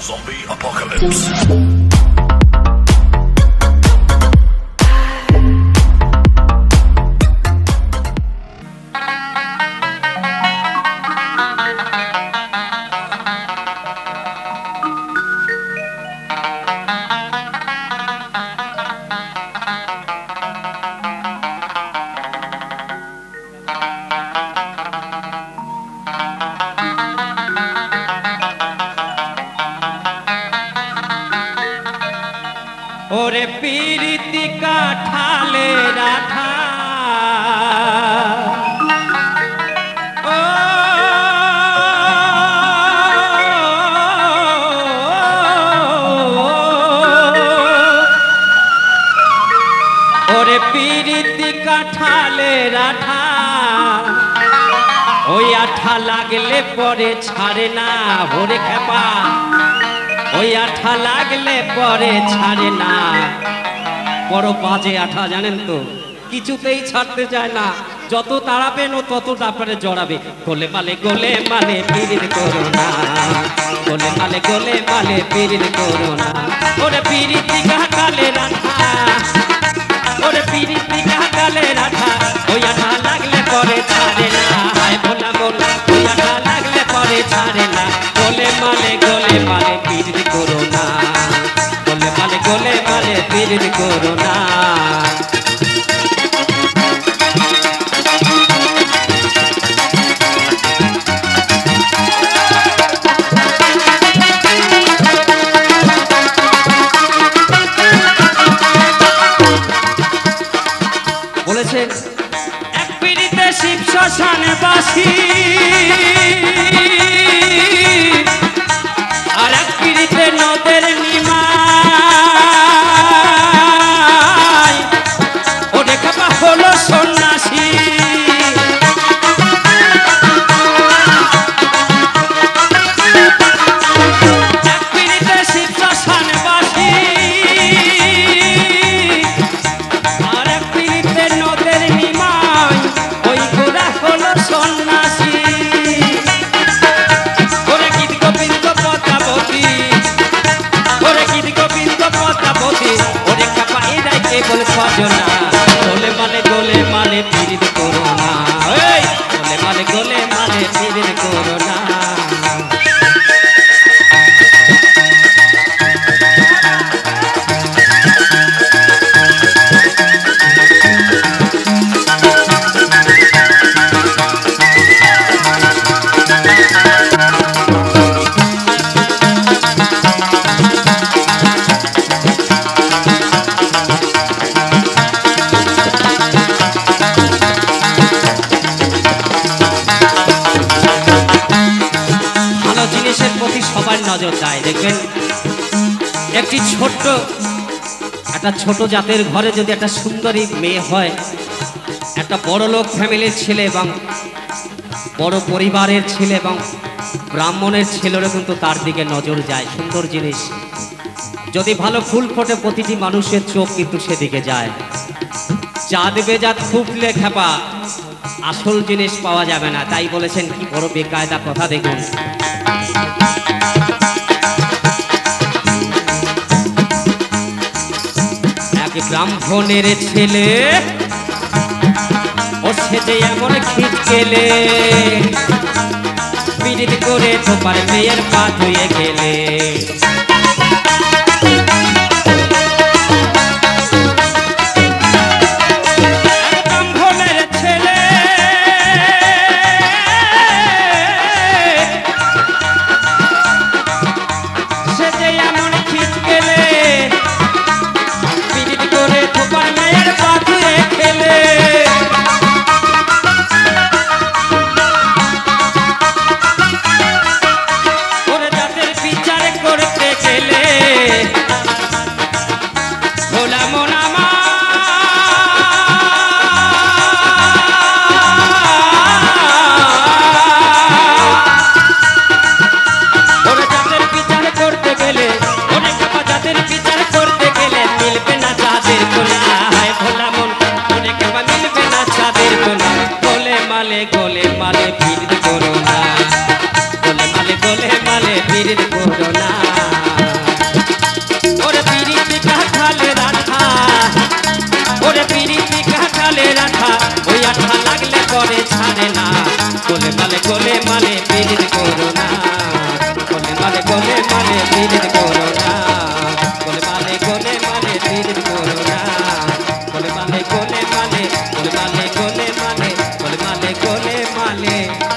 Zombie apocalypse. ওরে পীরিতি কাঠালে ও, ওরে পীরিতি কাঠালে রাঠা ওই আঠা লাগলে পরে ছাড়ে না ওরে খেপা। ওই আঠা লাগলে পরে ছাড়ে না। বড় বাজে আঠা, জানেন তো? কিছুতেই ছাড়তে চায় না। যত তাড়াবেন ও তত তারপরে জড়াবে। গোলে মালে গোলে মালে পিরিত করো না গোলে মালে গোলে মালে পিরিত করো না ওরে পিরিতি কালে রাঠা ওরে পিরিতি কালে রাখা ওই আঠা লাগলে পরে মালে গোলে মালে পিরিত করো না। গোলে মালে গোলে মালে পিরিত করো না। বলেছেন, এক শিব শ্মশানে বাসি। এক নদের নিমাই ও দেখা হলো সন্ন্যাসী। আর এক পিড়িতে নদের নিমাই, ওই হলো সন্ন্যাসী। নজর দেয়, দেখবেন? একটি ছোট্ট, একটা ছোট জাতের ঘরে যদি একটা সুন্দরী মেয়ে হয়, একটা বড় লোক ফ্যামিলির ছেলে এবং বড় পরিবারের ছেলে এবং ব্রাহ্মণের ছেলেরও কিন্তু তার দিকে নজর যায়, সুন্দর জিনিস। যদি ভালো ফুল ফোটে প্রতিটি মানুষের চোখ কিন্তু সেদিকে যায়। চাঁদ বেজাত ফুটলে খেপা আসল জিনিস পাওয়া যাবে না, তাই বলেছেন কি বড় বেকায়দা কথা দেখুন। ব্রাহ্মণের ছেলে। ও সেজে এমন খিট গেলে পিড়িত করে তোমার মেয়ের পা ধুয়ে গেলে। দিদির করোনা গোলে মালে গোলে মালে দিদির করোনা গোলে মালে গোলে মালে গোলে মালে গোলে মালে গোলে মালে গোলে মালে করোনা